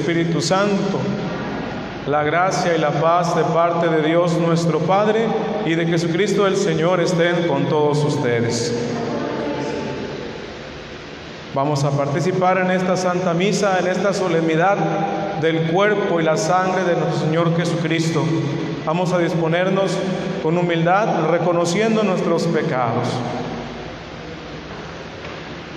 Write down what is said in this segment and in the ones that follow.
Espíritu Santo. La gracia y la paz de parte de Dios nuestro Padre y de Jesucristo el Señor estén con todos ustedes. Vamos a participar en esta Santa Misa, en esta solemnidad del cuerpo y la sangre de nuestro Señor Jesucristo. Vamos a disponernos con humildad, reconociendo nuestros pecados.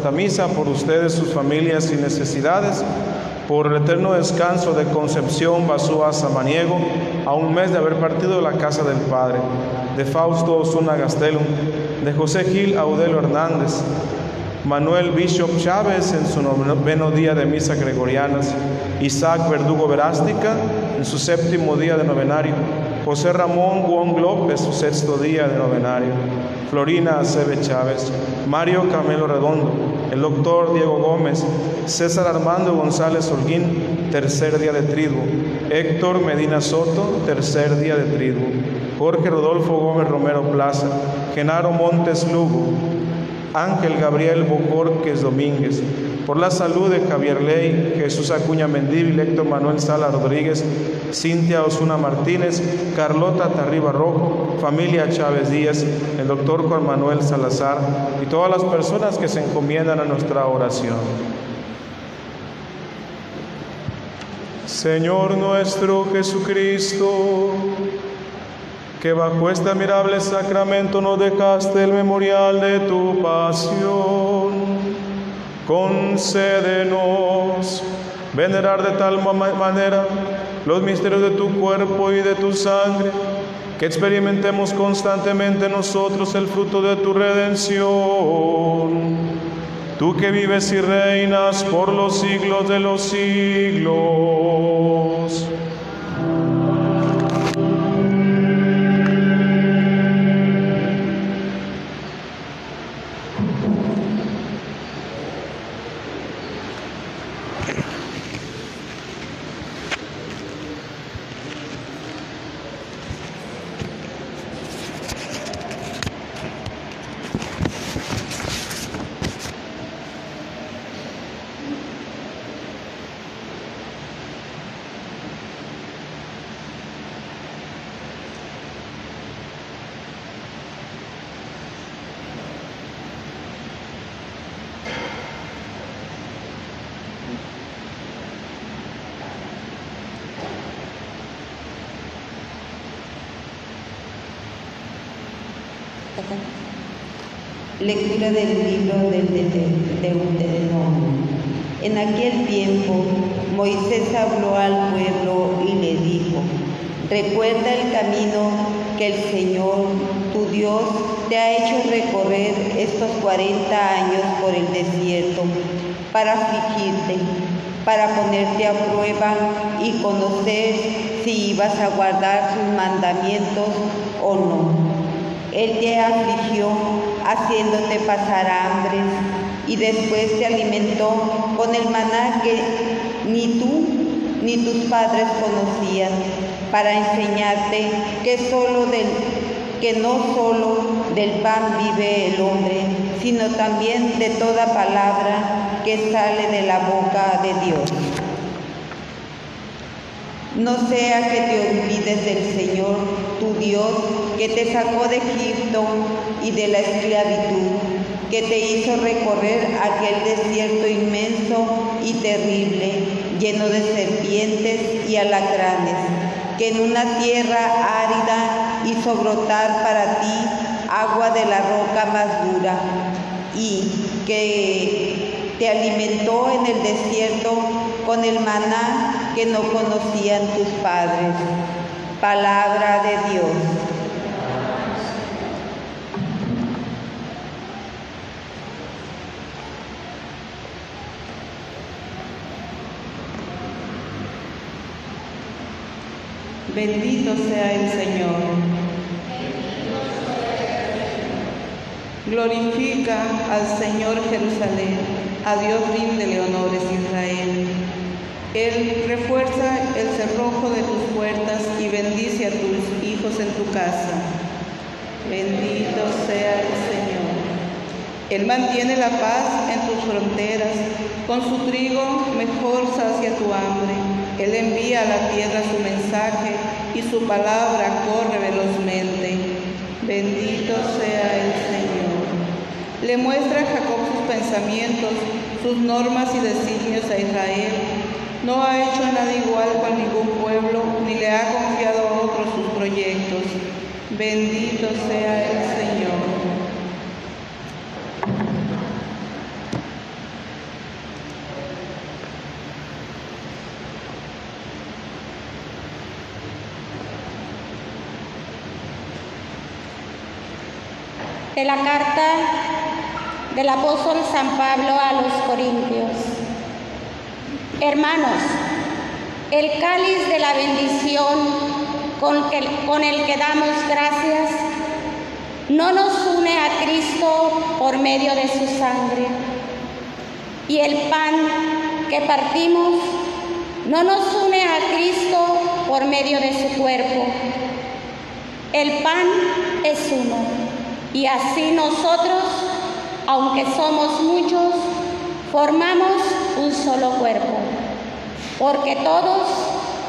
Santa Misa por ustedes, sus familias y necesidades, por el eterno descanso de Concepción Basúa Samaniego, a un mes de haber partido de la casa del Padre, de Fausto Osuna Gastelum, de José Gil Audelo Hernández, Manuel Bishop Chávez en su noveno día de misa gregorianas, Isaac Verdugo Verástica en su séptimo día de novenario, José Ramón Wong López su sexto día de novenario, Florina Acebe Chávez, Mario Camelo Redondo, el doctor Diego Gómez, César Armando González Holguín, tercer día de triduo, Héctor Medina Soto, tercer día de triduo, Jorge Rodolfo Gómez Romero Plaza, Genaro Montes Lugo, Ángel Gabriel Bojorques Domínguez, por la salud de Javier Ley, Jesús Acuña Mendívil, Héctor Manuel Sala Rodríguez, Cintia Osuna Martínez, Carlota Tarriba Rojo, familia Chávez Díaz, el doctor Juan Manuel Salazar y todas las personas que se encomiendan a nuestra oración. Señor nuestro Jesucristo, que bajo este admirable sacramento nos dejaste el memorial de tu pasión. Concédenos venerar de tal ma- manera los misterios de tu cuerpo y de tu sangre, que experimentemos constantemente nosotros el fruto de tu redención. Tú que vives y reinas por los siglos de los siglos. Lectura del libro del Deute- Deuteronomio. En aquel tiempo Moisés habló al pueblo y le dijo, recuerda el camino que el Señor, tu Dios, te ha hecho recorrer estos 40 años por el desierto para afligirte, para ponerte a prueba y conocer si ibas a guardar sus mandamientos o no. Él te afligió haciéndote pasar hambre y después te alimentó con el maná que ni tú ni tus padres conocían para enseñarte que solo del que no solo del pan vive el hombre, sino también de toda palabra que sale de la boca de Dios. No sea que te olvides del Señor, tu Dios, que te sacó de Egipto y de la esclavitud, que te hizo recorrer aquel desierto inmenso y terrible, lleno de serpientes y alacranes, que en una tierra árida hizo brotar para ti agua de la roca más dura, y que te alimentó en el desierto con el maná que no conocían tus padres. Palabra de Dios. Bendito sea el Señor. Glorifica al Señor Jerusalén, a Dios rinde honores Israel. Él refuerza el cerrojo de tus puertas y bendice a tus hijos en tu casa. Bendito sea el Señor. Él mantiene la paz en tus fronteras, con su trigo mejor sacia tu hambre. Él envía a la tierra su mensaje y su palabra corre velozmente. Bendito sea el Señor. Le muestra a Jacob sus pensamientos, sus normas y designios a Israel. No ha hecho nada igual con ningún pueblo, ni le ha confiado a otros sus proyectos. Bendito sea el Señor. de la carta del apóstol San Pablo a los Corintios. Hermanos, el cáliz de la bendición con, el que damos gracias no nos une a Cristo por medio de su sangre. Y el pan que partimos no nos une a Cristo por medio de su cuerpo. El pan es uno y así nosotros, aunque somos muchos, formamos un solo cuerpo, porque todos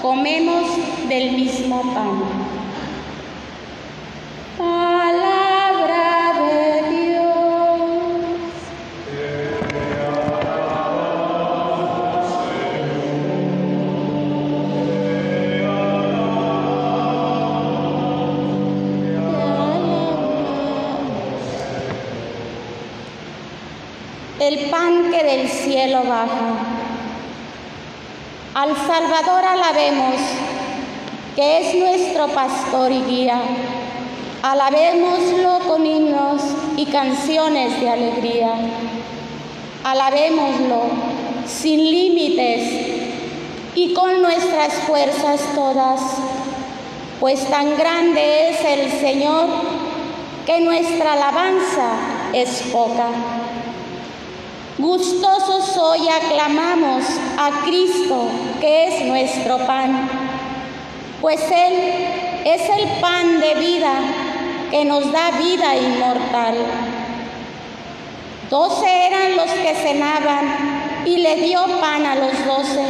comemos del mismo pan. el pan que del cielo baja. Al Salvador alabemos, que es nuestro pastor y guía. Alabémoslo con himnos y canciones de alegría. Alabémoslo sin límites y con nuestras fuerzas todas, pues tan grande es el Señor que nuestra alabanza es poca. Gustosos hoy aclamamos a Cristo, que es nuestro pan, pues Él es el pan de vida que nos da vida inmortal. Doce eran los que cenaban y le dio pan a los doce.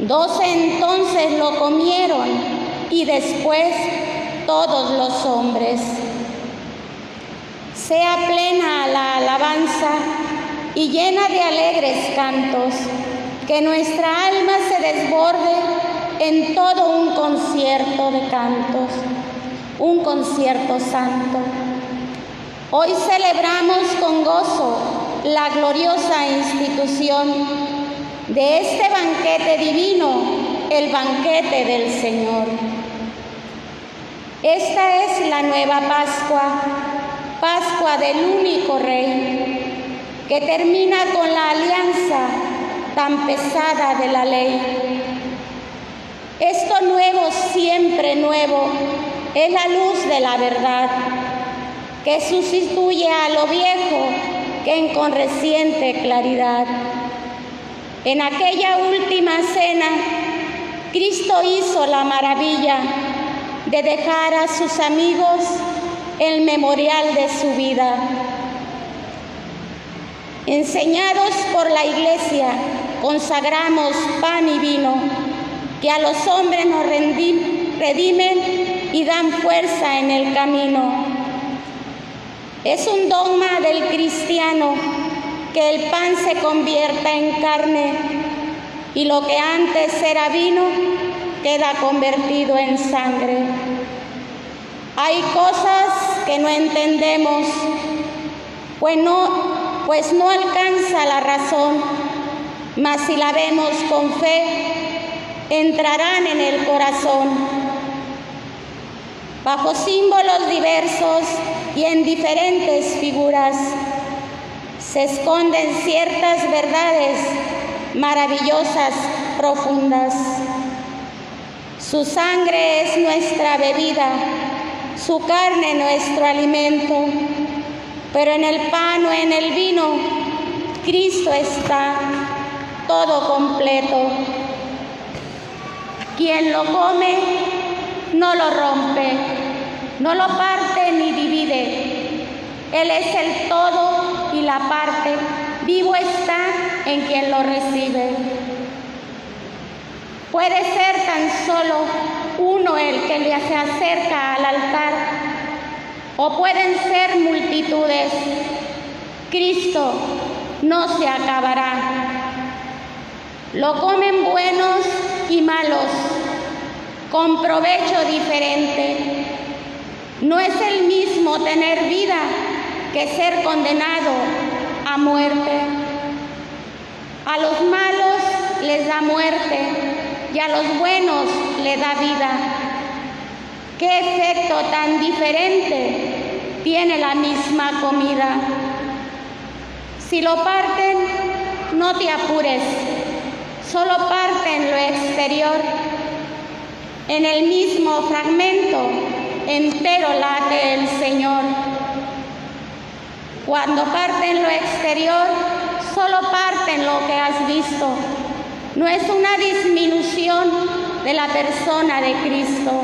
Doce entonces lo comieron y después todos los hombres. Sea plena la alabanza y llena de alegres cantos, que nuestra alma se desborde en todo un concierto de cantos, un concierto santo. Hoy celebramos con gozo la gloriosa institución de este banquete divino, el banquete del Señor. Esta es la nueva Pascua, Pascua del único Rey que termina con la alianza tan pesada de la ley. Esto nuevo, siempre nuevo, es la luz de la verdad, que sustituye a lo viejo que con reciente claridad. En aquella última cena, Cristo hizo la maravilla de dejar a sus amigos el memorial de su vida Enseñados por la iglesia, consagramos pan y vino que a los hombres nos redimen y dan fuerza en el camino. Es un dogma del cristiano que el pan se convierta en carne y lo que antes era vino queda convertido en sangre. Hay cosas que no entendemos, pues no, pues no alcanza la razón, mas si la vemos con fe, entrarán en el corazón. Bajo símbolos diversos y en diferentes figuras se esconden ciertas verdades maravillosas, profundas. Su sangre es nuestra bebida, su carne nuestro alimento, pero en el pan o en el vino, Cristo está todo completo. Quien lo come no lo rompe, no lo parte ni divide. Él es el todo y la parte. Vivo está en quien lo recibe. Puede ser tan solo uno el que le se acerca al altar o pueden ser multitudes. Cristo no se acabará. Lo comen buenos y malos, con provecho diferente. No es el mismo tener vida que ser condenado a muerte. A los malos les da muerte y a los buenos le da vida. ¿Qué efecto tan diferente tiene la misma comida? Si lo parten, no te apures, solo parten lo exterior. En el mismo fragmento entero late el Señor. Cuando parten lo exterior, solo parten lo que has visto no es una disminución de la persona de Cristo.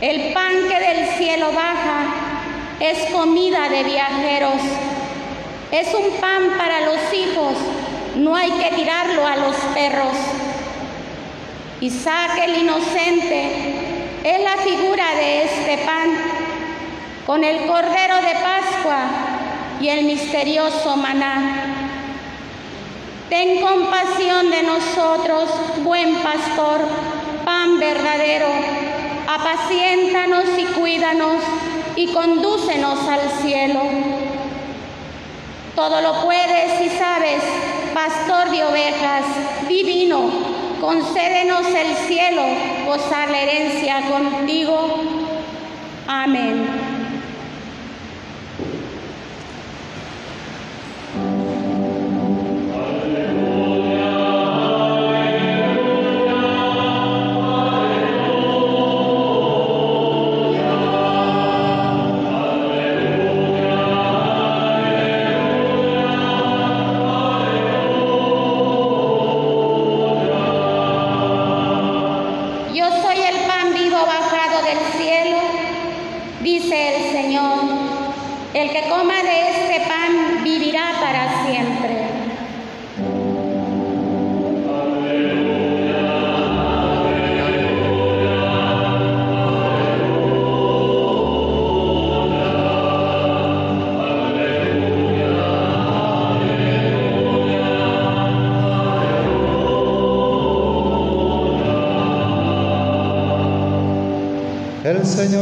El pan que del cielo baja es comida de viajeros. Es un pan para los hijos, no hay que tirarlo a los perros. Isaac el inocente es la figura de este pan, con el cordero de Pascua y el misterioso maná. Ten compasión de nosotros, buen pastor, pan verdadero. Apaciéntanos y cuídanos y condúcenos al cielo. Todo lo puedes y sabes, pastor de ovejas, divino, concédenos el cielo, gozar la herencia contigo. Amén.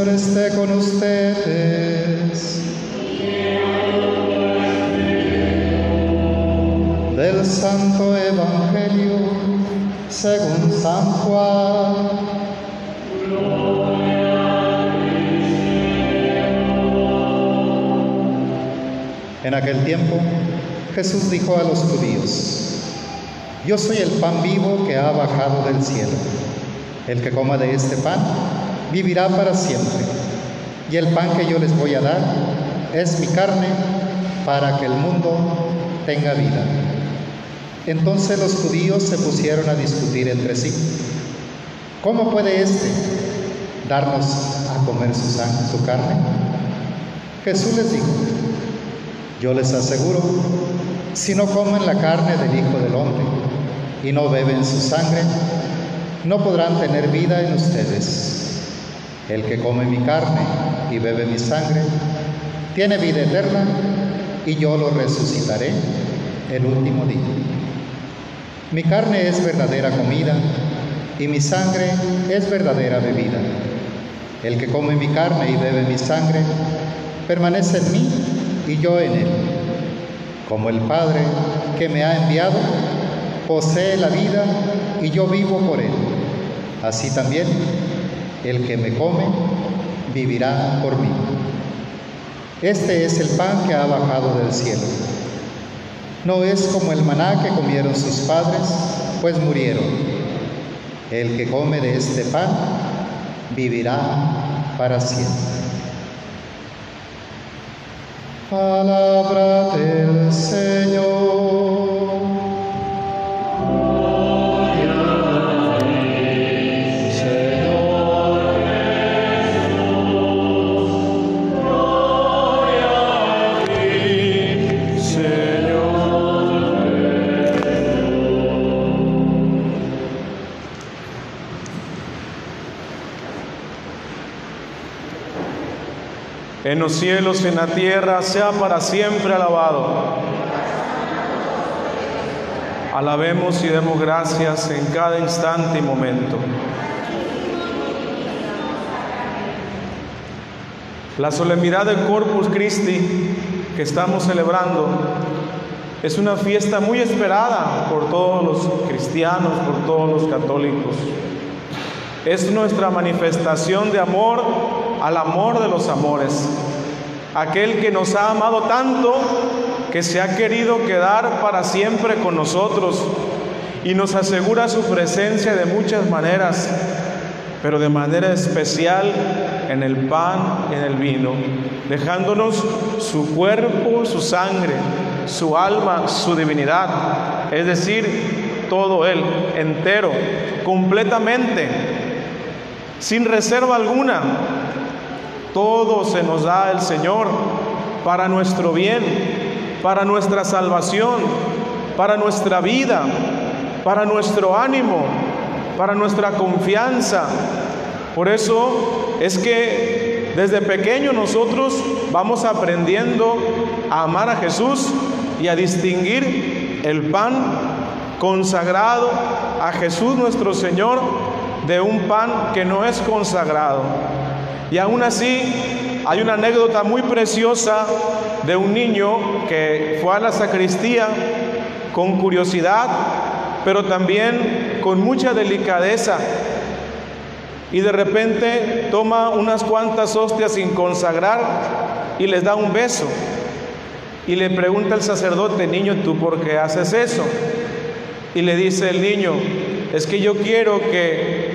Esté con ustedes. Del Santo Evangelio según San Juan. En aquel tiempo Jesús dijo a los judíos, Yo soy el pan vivo que ha bajado del cielo. El que coma de este pan vivirá para siempre. Y el pan que yo les voy a dar es mi carne para que el mundo tenga vida. Entonces los judíos se pusieron a discutir entre sí. ¿Cómo puede éste darnos a comer su, sangre, su carne? Jesús les dijo, yo les aseguro, si no comen la carne del Hijo del Hombre y no beben su sangre, no podrán tener vida en ustedes. El que come mi carne y bebe mi sangre, tiene vida eterna y yo lo resucitaré el último día. Mi carne es verdadera comida y mi sangre es verdadera bebida. El que come mi carne y bebe mi sangre, permanece en mí y yo en él. Como el Padre que me ha enviado, posee la vida y yo vivo por él. Así también, el que me come, vivirá por mí. Este es el pan que ha bajado del cielo. No es como el maná que comieron sus padres, pues murieron. El que come de este pan, vivirá para siempre. Palabra del Señor. En los cielos y en la tierra, sea para siempre alabado. Alabemos y demos gracias en cada instante y momento. La solemnidad del Corpus Christi que estamos celebrando es una fiesta muy esperada por todos los cristianos, por todos los católicos. Es nuestra manifestación de amor al amor de los amores. Aquel que nos ha amado tanto que se ha querido quedar para siempre con nosotros y nos asegura su presencia de muchas maneras, pero de manera especial en el pan en el vino, dejándonos su cuerpo, su sangre, su alma, su divinidad, es decir, todo Él, entero, completamente, sin reserva alguna, todo se nos da el Señor para nuestro bien, para nuestra salvación, para nuestra vida, para nuestro ánimo, para nuestra confianza. Por eso es que desde pequeño nosotros vamos aprendiendo a amar a Jesús y a distinguir el pan consagrado a Jesús nuestro Señor de un pan que no es consagrado. Y aún así hay una anécdota muy preciosa de un niño que fue a la sacristía con curiosidad, pero también con mucha delicadeza. Y de repente toma unas cuantas hostias sin consagrar y les da un beso. Y le pregunta el sacerdote, niño, ¿tú por qué haces eso? Y le dice el niño, es que yo quiero que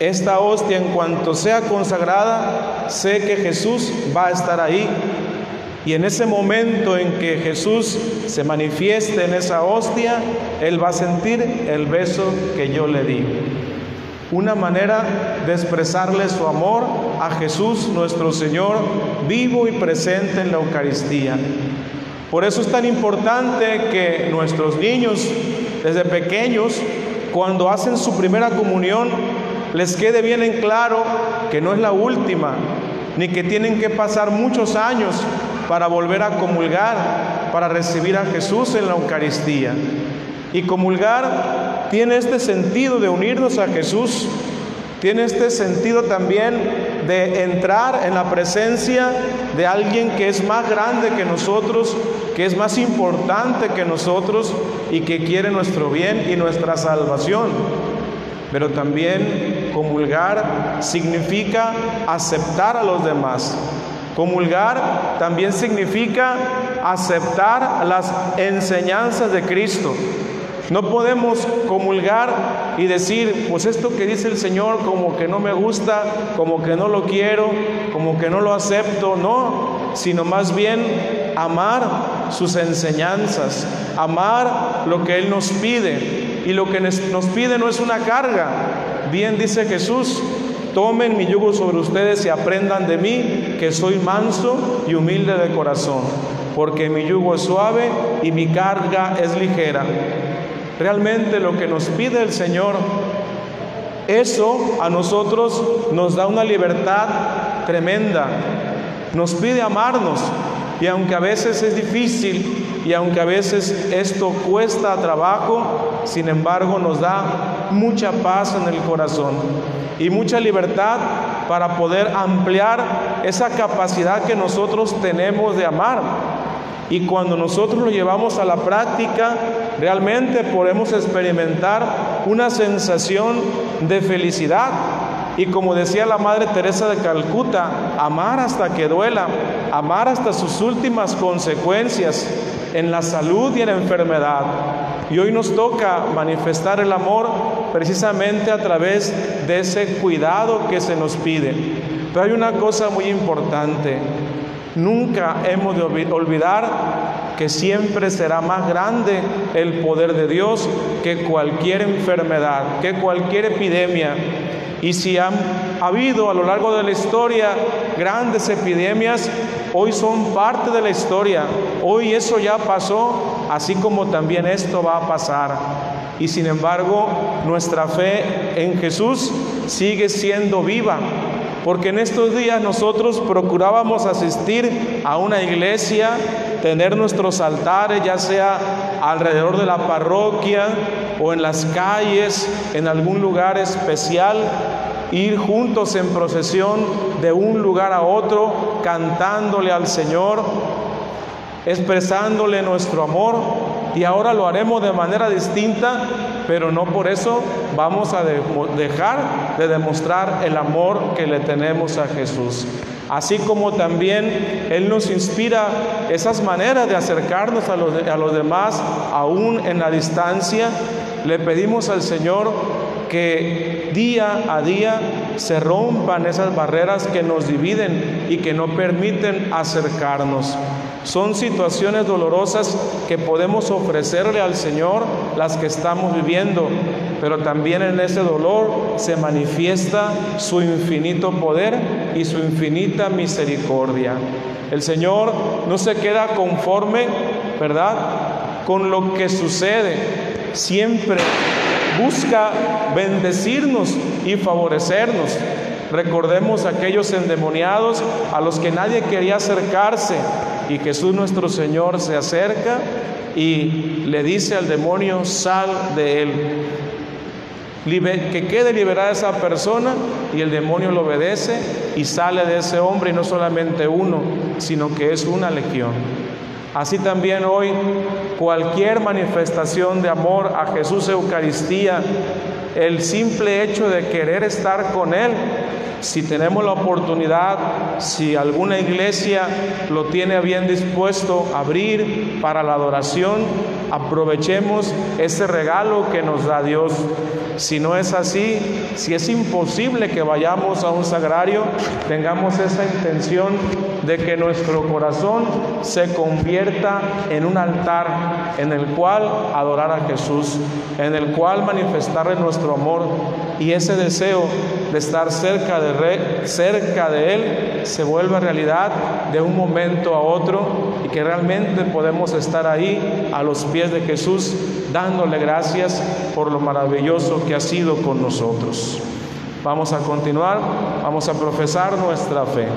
esta hostia en cuanto sea consagrada, sé que Jesús va a estar ahí. Y en ese momento en que Jesús se manifieste en esa hostia, Él va a sentir el beso que yo le di. Una manera de expresarle su amor a Jesús nuestro Señor, vivo y presente en la Eucaristía. Por eso es tan importante que nuestros niños, desde pequeños, cuando hacen su primera comunión, les quede bien en claro que no es la última, ni que tienen que pasar muchos años para volver a comulgar, para recibir a Jesús en la Eucaristía. Y comulgar tiene este sentido de unirnos a Jesús, tiene este sentido también de entrar en la presencia de alguien que es más grande que nosotros, que es más importante que nosotros y que quiere nuestro bien y nuestra salvación. Pero también comulgar significa aceptar a los demás. Comulgar también significa aceptar las enseñanzas de Cristo. No podemos comulgar y decir, pues esto que dice el Señor como que no me gusta, como que no lo quiero, como que no lo acepto, no, sino más bien amar sus enseñanzas, amar lo que Él nos pide, y lo que nos pide no es una carga. Bien dice Jesús, tomen mi yugo sobre ustedes y aprendan de mí, que soy manso y humilde de corazón, porque mi yugo es suave y mi carga es ligera. Realmente lo que nos pide el Señor Eso a nosotros nos da una libertad tremenda. Nos pide amarnos. Y aunque a veces es difícil y aunque a veces esto cuesta trabajo, sin embargo nos da mucha paz en el corazón y mucha libertad para poder ampliar esa capacidad que nosotros tenemos de amar. Y cuando nosotros lo llevamos a la práctica, realmente podemos experimentar una sensación de felicidad. Y como decía la Madre Teresa de Calcuta, amar hasta que duela, amar hasta sus últimas consecuencias en la salud y en la enfermedad. Y hoy nos toca manifestar el amor precisamente a través de ese cuidado que se nos pide. Pero hay una cosa muy importante. Nunca hemos de olvidar que siempre será más grande el poder de Dios que cualquier enfermedad, que cualquier epidemia. Y si han habido a lo largo de la historia grandes epidemias, hoy son parte de la historia. Hoy eso ya pasó, así como también esto va a pasar. Y sin embargo, nuestra fe en Jesús sigue siendo viva porque en estos días nosotros procurábamos asistir a una iglesia, tener nuestros altares, ya sea alrededor de la parroquia o en las calles, en algún lugar especial, ir juntos en procesión de un lugar a otro, cantándole al Señor, expresándole nuestro amor y ahora lo haremos de manera distinta, pero no por eso vamos a dejar de demostrar el amor que le tenemos a Jesús. Así como también Él nos inspira esas maneras de acercarnos a los, a los demás, aún en la distancia, le pedimos al Señor que día a día se rompan esas barreras que nos dividen y que no permiten acercarnos. Son situaciones dolorosas que podemos ofrecerle al Señor las que estamos viviendo, pero también en ese dolor se manifiesta su infinito poder y su infinita misericordia. El Señor no se queda conforme, ¿verdad? Con lo que sucede. Siempre busca bendecirnos y favorecernos. Recordemos aquellos endemoniados a los que nadie quería acercarse y Jesús nuestro Señor se acerca y le dice al demonio, sal de él. Que quede liberada esa persona y el demonio lo obedece y sale de ese hombre y no solamente uno, sino que es una legión. Así también hoy cualquier manifestación de amor a Jesús Eucaristía, el simple hecho de querer estar con Él, si tenemos la oportunidad, si alguna iglesia lo tiene bien dispuesto a abrir para la adoración, aprovechemos ese regalo que nos da Dios. Si no es así, si es imposible que vayamos a un sagrario, tengamos esa intención de que nuestro corazón se convierta en un altar en el cual adorar a Jesús, en el cual manifestarle nuestro amor y ese deseo de estar cerca de, cerca de Él se vuelva realidad de un momento a otro y que realmente podemos estar ahí a los pies de Jesús dándole gracias por lo maravilloso que ha sido con nosotros. Vamos a continuar, vamos a profesar nuestra fe.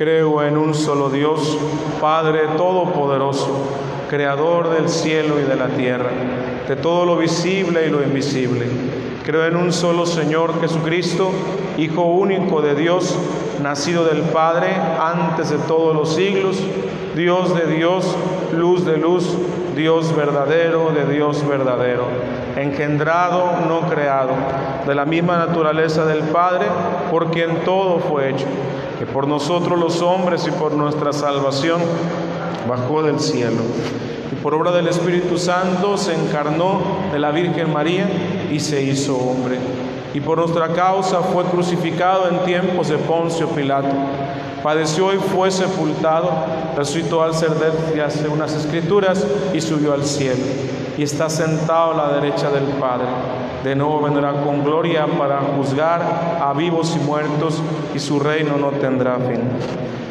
Creo en un solo Dios, Padre Todopoderoso, Creador del cielo y de la tierra, de todo lo visible y lo invisible. Creo en un solo Señor Jesucristo, Hijo único de Dios, nacido del Padre antes de todos los siglos, Dios de Dios, luz de luz, Dios verdadero de Dios verdadero, engendrado, no creado, de la misma naturaleza del Padre, por quien todo fue hecho que por nosotros los hombres y por nuestra salvación bajó del cielo. Y por obra del Espíritu Santo se encarnó de la Virgen María y se hizo hombre. Y por nuestra causa fue crucificado en tiempos de Poncio Pilato. Padeció y fue sepultado, resucitó al ser de según las escrituras y subió al cielo. Y está sentado a la derecha del Padre de nuevo vendrá con gloria para juzgar a vivos y muertos y su reino no tendrá fin.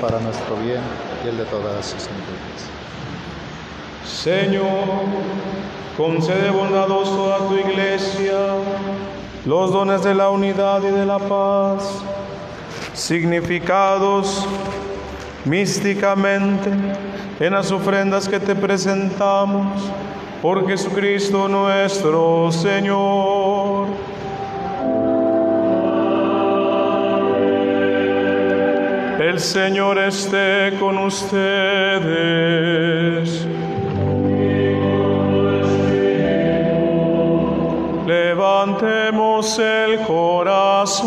Para nuestro bien y el de todas sus centurias. Señor, concede bondadoso a tu iglesia los dones de la unidad y de la paz, significados místicamente en las ofrendas que te presentamos por Jesucristo nuestro Señor. El Señor esté con ustedes. Levantemos el corazón.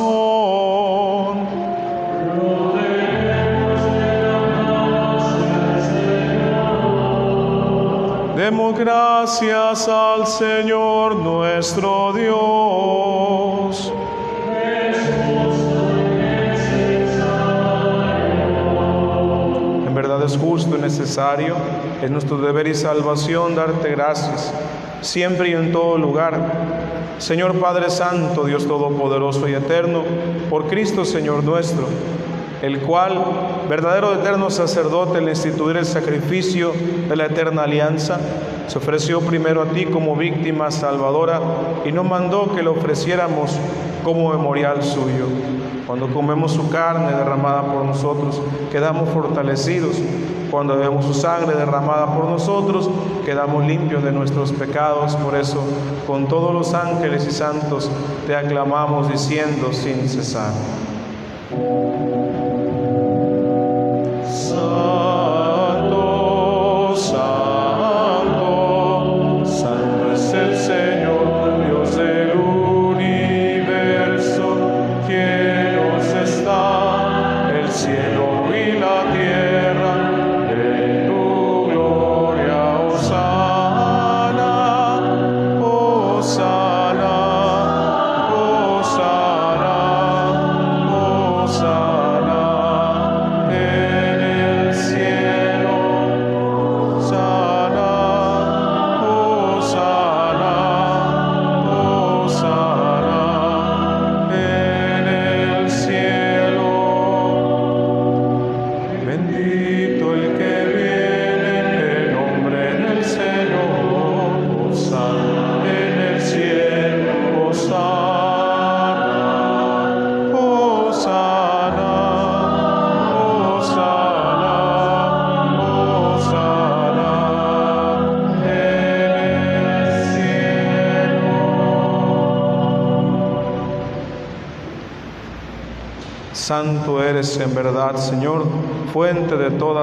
Demos gracias al Señor nuestro Dios. Es justo y necesario, es nuestro deber y salvación darte gracias, siempre y en todo lugar. Señor Padre Santo, Dios Todopoderoso y Eterno, por Cristo Señor nuestro, el cual, verdadero eterno sacerdote, al instituir el sacrificio de la eterna alianza, se ofreció primero a ti como víctima salvadora y nos mandó que lo ofreciéramos como memorial suyo. Cuando comemos su carne derramada por nosotros, quedamos fortalecidos. Cuando vemos su sangre derramada por nosotros, quedamos limpios de nuestros pecados. Por eso, con todos los ángeles y santos, te aclamamos diciendo sin cesar.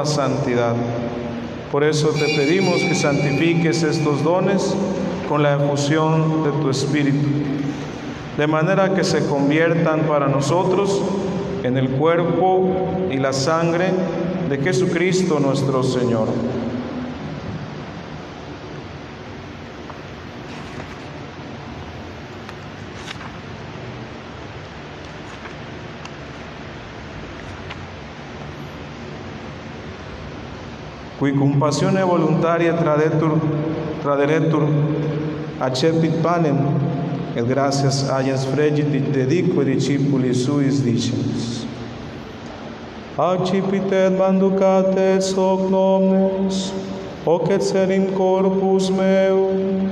Santidad. Por eso te pedimos que santifiques estos dones con la efusión de tu Espíritu, de manera que se conviertan para nosotros en el cuerpo y la sangre de Jesucristo nuestro Señor. cui compassione voluntaria tradetur, traderetur, acceptit panem, et gracias agens fregit dedico discipuli suis dicens. Accipit et manducat et soc nomnes, hoc et serim corpus meum,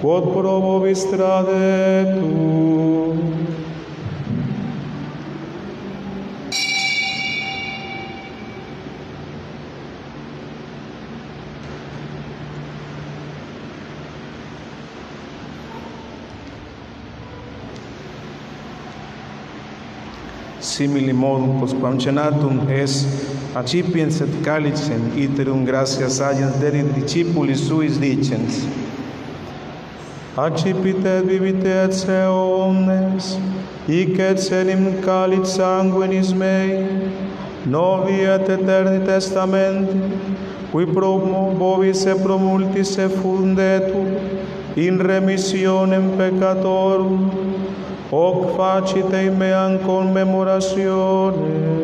quod pro vobis tradetur. simili modum postquam cenatum es accipiens et calicem iterum gratias agens derit discipuli suis dicens. Accipite vivite et se omnes hic et selim calic sanguinis mei novi et eterni testamenti qui pro vobis e pro multis effundetur in remissionem peccatorum hoc facite commemorazione.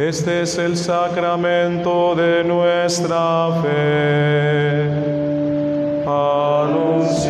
Este es el sacramento de nuestra fe. Anunciamos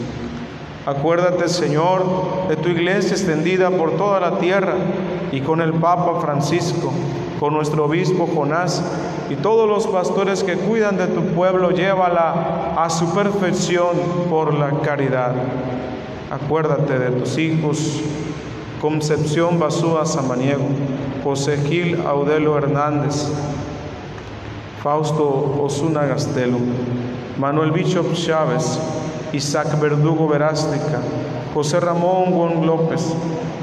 Acuérdate, Señor, de tu iglesia extendida por toda la tierra y con el Papa Francisco, con nuestro obispo Jonás y todos los pastores que cuidan de tu pueblo, llévala a su perfección por la caridad. Acuérdate de tus hijos, Concepción Basúa Samaniego, José Gil Audelo Hernández, Fausto Osuna Gastelo, Manuel Bishop Chávez, Isaac Verdugo Verástica, José Ramón Gon López,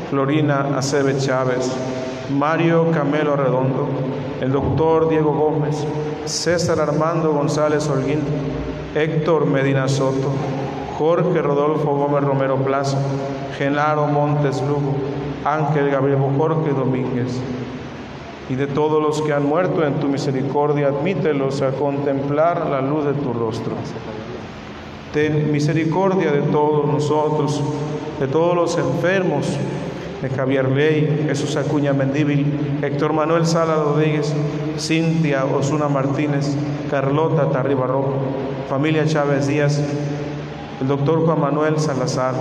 Florina Acebe Chávez, Mario Camelo Redondo, el doctor Diego Gómez, César Armando González Holguín, Héctor Medina Soto, Jorge Rodolfo Gómez Romero Plaza, Genaro Montes Lugo, Ángel Gabriel Jorge Domínguez, y de todos los que han muerto en tu misericordia, admítelos a contemplar la luz de tu rostro. Ten misericordia de todos nosotros, de todos los enfermos, de Javier Ley, Jesús Acuña Mendíbil, Héctor Manuel Sala Rodríguez, Cintia Osuna Martínez, Carlota Tarriba Rojo, familia Chávez Díaz, el doctor Juan Manuel Salazar,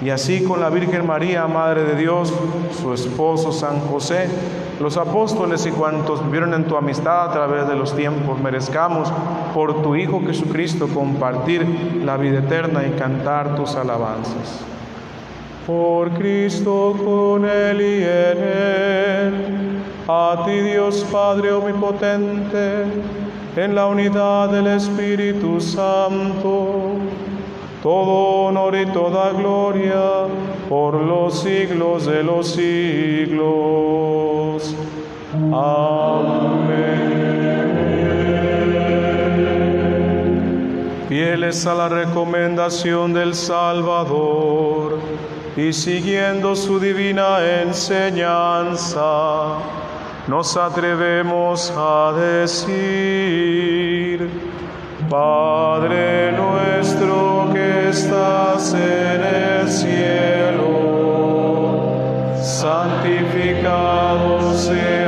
y así con la Virgen María, Madre de Dios, su esposo San José, los apóstoles y cuantos vivieron en tu amistad a través de los tiempos, merezcamos por tu Hijo Jesucristo compartir la vida eterna y cantar tus alabanzas. Por Cristo con Él y en Él, a ti Dios Padre Omnipotente, en la unidad del Espíritu Santo todo honor y toda gloria por los siglos de los siglos. Amén. Fieles a la recomendación del Salvador, y siguiendo su divina enseñanza, nos atrevemos a decir, Padre nuestro que estás en el cielo, santificado sea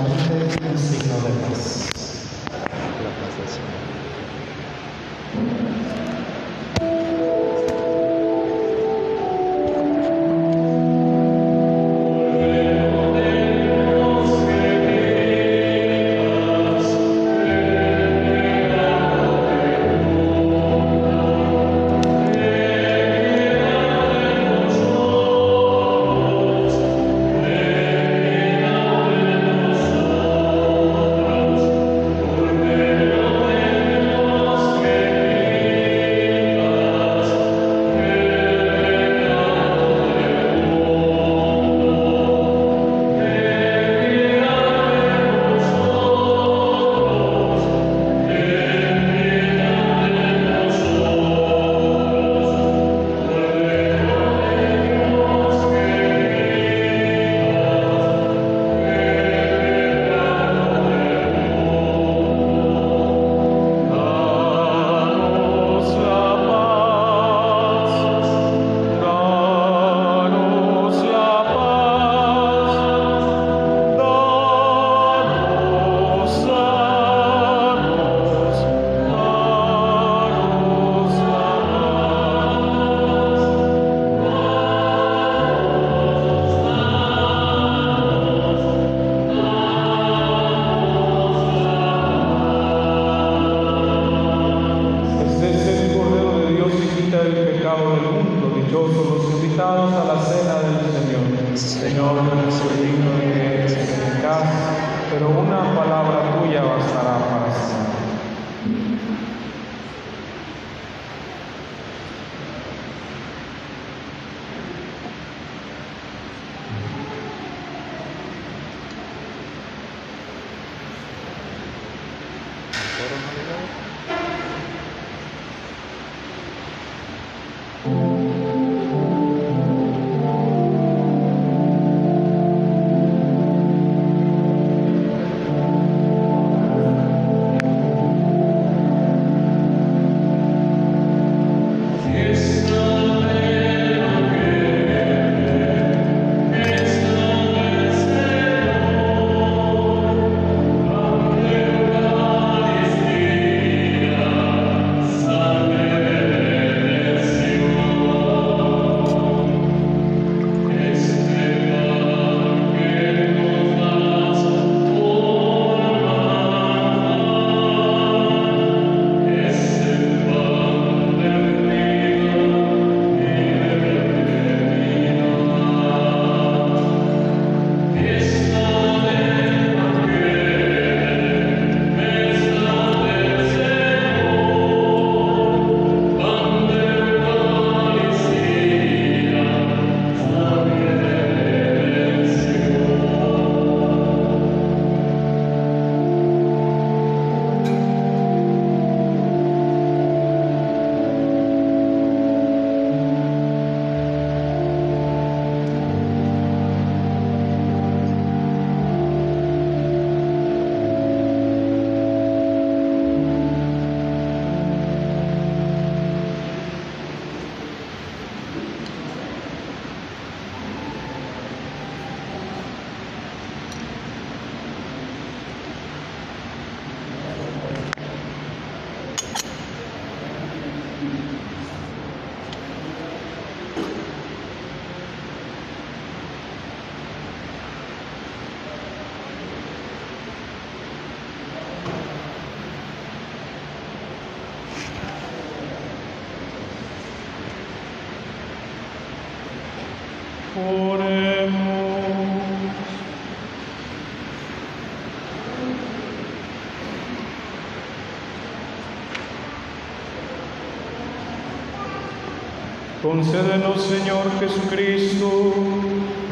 Concédenos, Señor Jesucristo,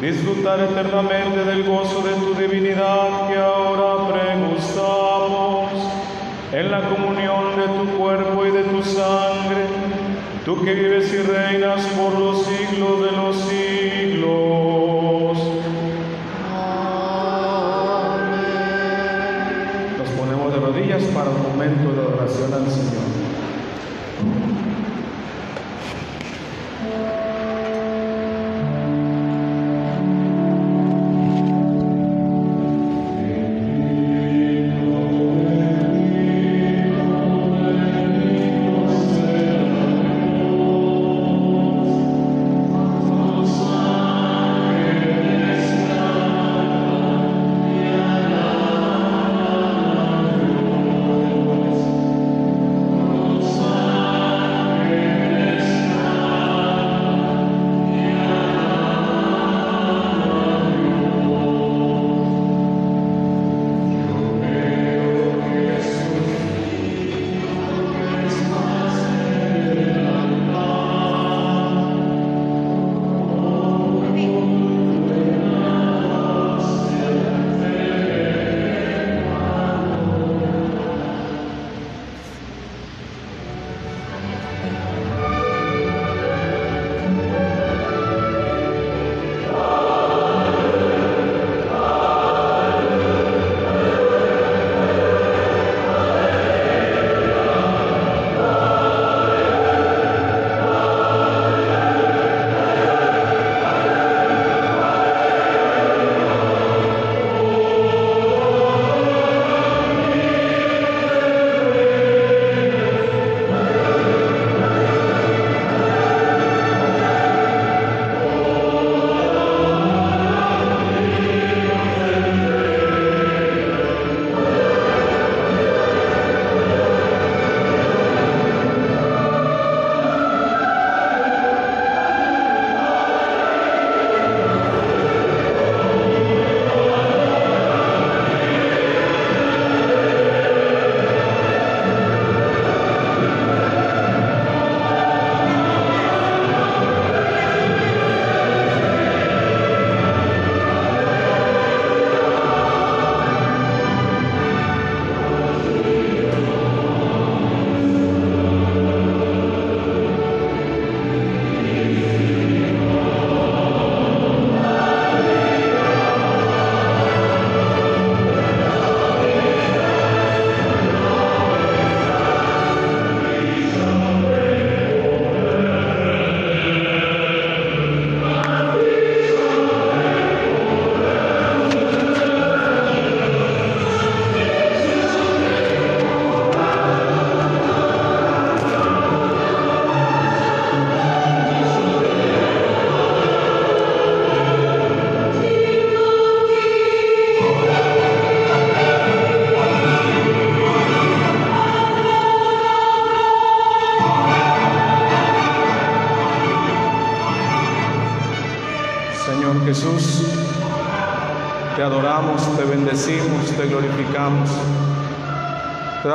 disfrutar eternamente del gozo de tu divinidad que ahora pregustamos en la comunión de tu cuerpo y de tu sangre, tú que vives y reinas por los siglos de los siglos. Nos ponemos de rodillas para un momento de oración al Señor.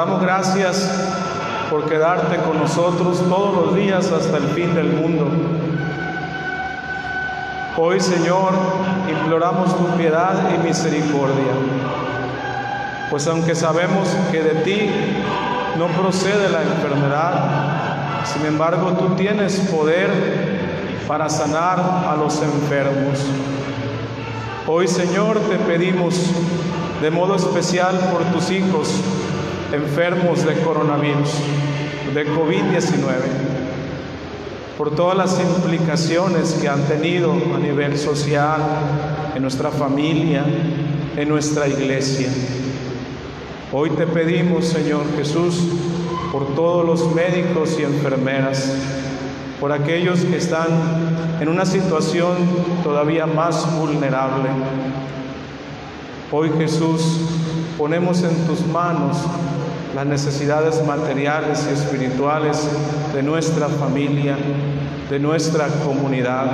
Damos gracias por quedarte con nosotros todos los días hasta el fin del mundo. Hoy, Señor, imploramos tu piedad y misericordia, pues aunque sabemos que de ti no procede la enfermedad, sin embargo tú tienes poder para sanar a los enfermos. Hoy, Señor, te pedimos de modo especial por tus hijos enfermos de coronavirus, de COVID-19, por todas las implicaciones que han tenido a nivel social, en nuestra familia, en nuestra iglesia. Hoy te pedimos, Señor Jesús, por todos los médicos y enfermeras, por aquellos que están en una situación todavía más vulnerable. Hoy Jesús, ponemos en tus manos las necesidades materiales y espirituales de nuestra familia, de nuestra comunidad,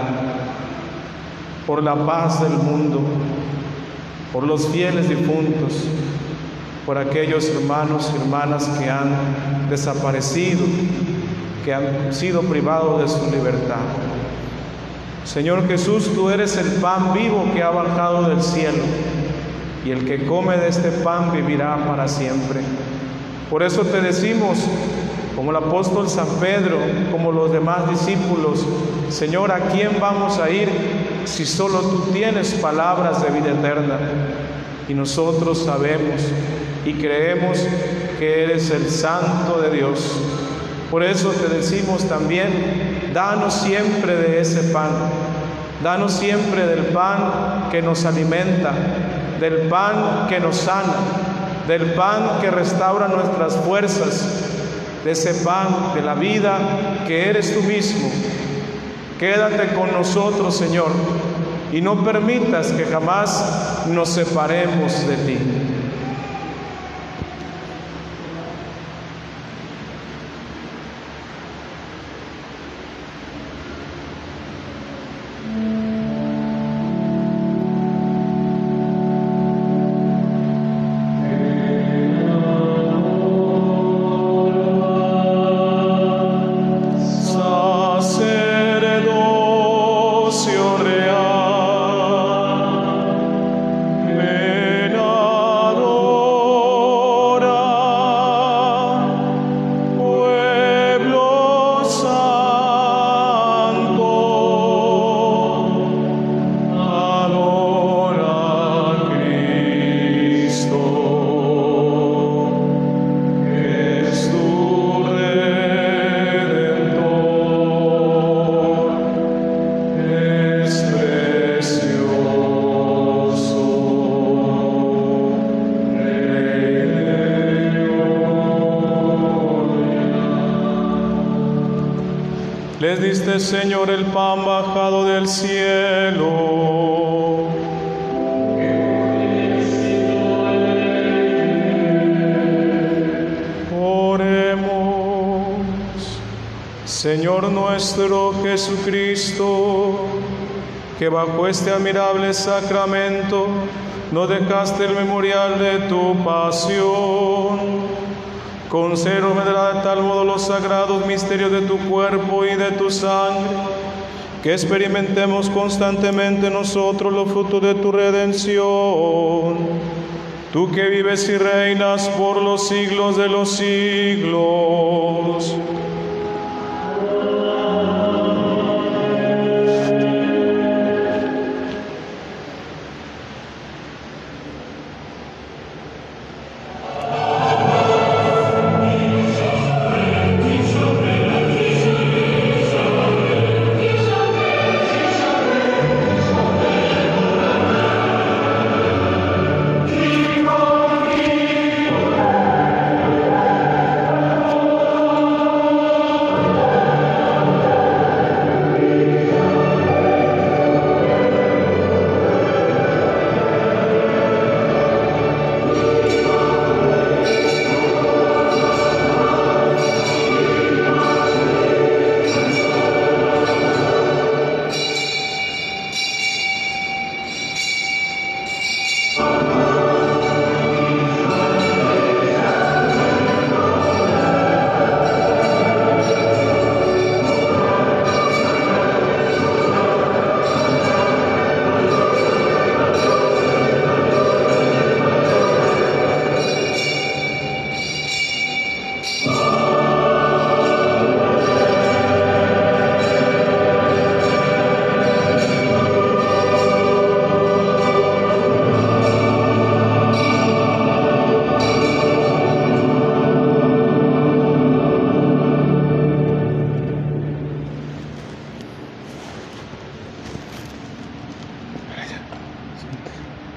por la paz del mundo, por los fieles difuntos, por aquellos hermanos y hermanas que han desaparecido que han sido privados de su libertad. Señor Jesús, tú eres el pan vivo que ha bajado del cielo y el que come de este pan vivirá para siempre. Por eso te decimos, como el apóstol San Pedro, como los demás discípulos, Señor, ¿a quién vamos a ir si solo tú tienes palabras de vida eterna? Y nosotros sabemos y creemos que eres el Santo de Dios. Por eso te decimos también, danos siempre de ese pan, danos siempre del pan que nos alimenta, del pan que nos sana, del pan que restaura nuestras fuerzas, de ese pan de la vida que eres tú mismo. Quédate con nosotros, Señor, y no permitas que jamás nos separemos de ti. Nuestro Jesucristo, que bajo este admirable sacramento no dejaste el memorial de tu pasión. Consérvame de tal modo los sagrados misterios de tu cuerpo y de tu sangre, que experimentemos constantemente nosotros los frutos de tu redención. Tú que vives y reinas por los siglos de los siglos.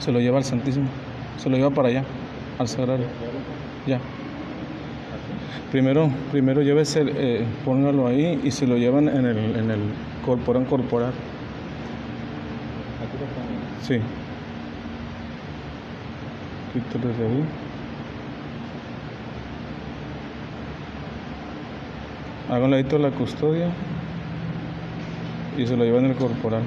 Se lo lleva al Santísimo. Se lo lleva para allá, al Sagrario. Ya. Primero, primero llévese, eh, póngalo ahí y se lo llevan en el, en el corporán corporal. Sí. Quítalo de ahí. Hagan ladito la custodia y se lo llevan en el corporal.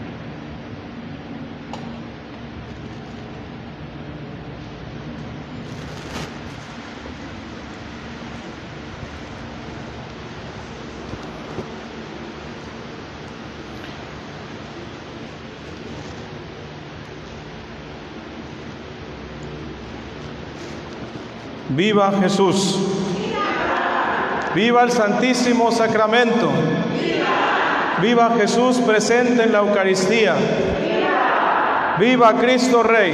Viva Jesús. Viva el Santísimo Sacramento. Viva Jesús presente en la Eucaristía. Viva Cristo Rey.